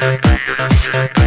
Música